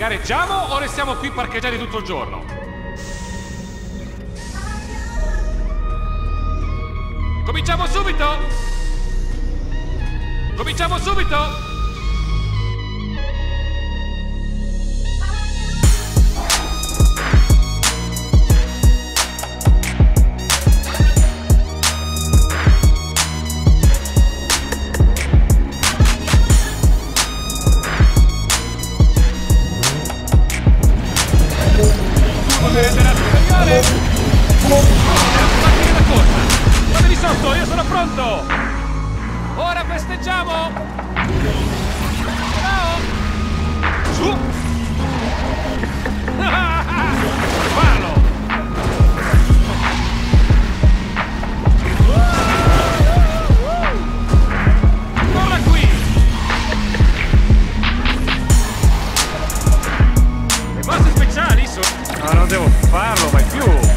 Gareggiamo o restiamo qui parcheggiati tutto il giorno? Cominciamo subito? Cominciamo subito? Della superiore! Macchina da corsa! Fatevi sotto, io sono pronto! Ora festeggiamo! Ciao! Su! Devo farlo mai più!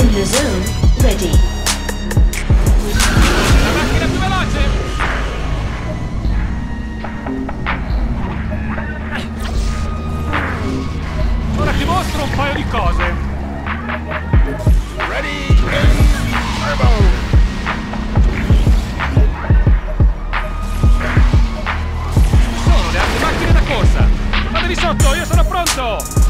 In the zone, ready. La macchina più veloce! Ora ti mostro un paio di cose. Ready, turbo! Ci sono le altre macchine da corsa! Fatevi sotto, io sono pronto!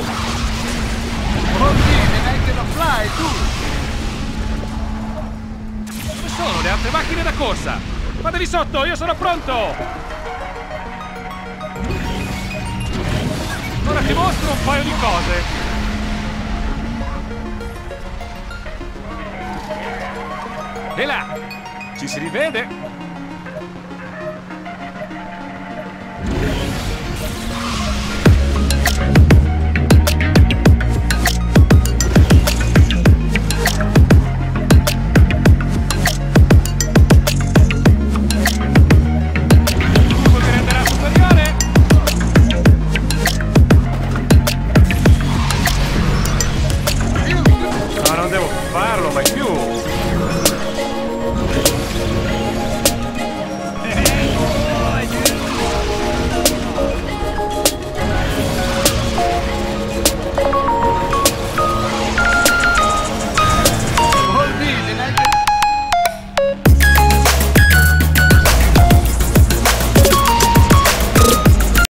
Oh sì, devi anche da fly, tu! Dove sono le altre macchine da corsa? Fatevi sotto, io sono pronto! Ora ti mostro un paio di cose. E là! Ci si rivede!